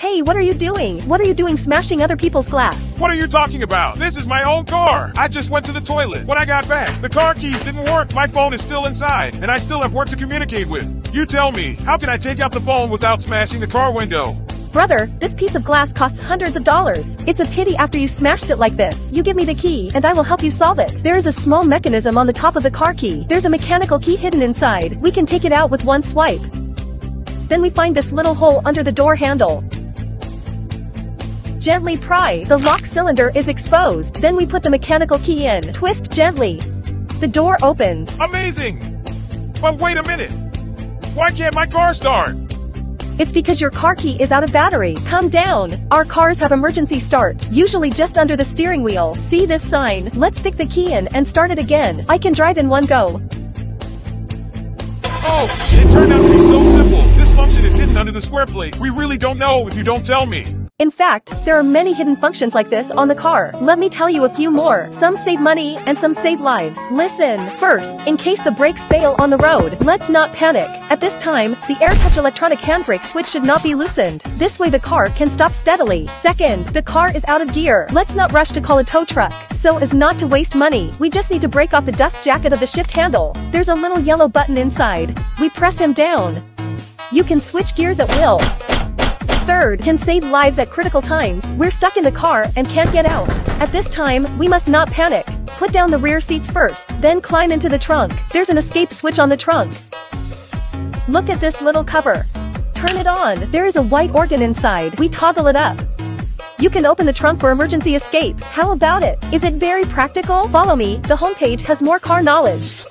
Hey, what are you doing? What are you doing smashing other people's glass? What are you talking about? This is my own car. I just went to the toilet. When I got back, the car keys didn't work. My phone is still inside, and I still have work to communicate with. You tell me, how can I take out the phone without smashing the car window? Brother, this piece of glass costs hundreds of dollars. It's a pity after you smashed it like this. You give me the key, and I will help you solve it. There is a small mechanism on the top of the car key. There's a mechanical key hidden inside. We can take it out with one swipe. Then we find this little hole under the door handle. Gently pry. The lock cylinder is exposed. Then we put the mechanical key in. Twist gently. The door opens. Amazing! But wait a minute. Why can't my car start? It's because your car key is out of battery. Come down. Our cars have emergency start, usually just under the steering wheel. See this sign? Let's stick the key in and start it again. I can drive in one go. Oh, it turned out to be so simple. This function is hidden under the square plate. We really don't know if you don't tell me. In fact, there are many hidden functions like this on the car. Let me tell you a few more. Some save money and some save lives. Listen. First, in case the brakes fail on the road, let's not panic. At this time, the AirTouch electronic handbrake switch should not be loosened. This way the car can stop steadily. Second, the car is out of gear. Let's not rush to call a tow truck. So as not to waste money, we just need to break off the dust jacket of the shift handle. There's a little yellow button inside. We press him down. You can switch gears at will. Third, can save lives at critical times. We're stuck in the car and can't get out. At this time, we must not panic. Put down the rear seats first, then climb into the trunk. There's an escape switch on the trunk. Look at this little cover. Turn it on. There is a white organ inside. We toggle it up. You can open the trunk for emergency escape. How about it? Is it very practical? Follow me. The homepage has more car knowledge.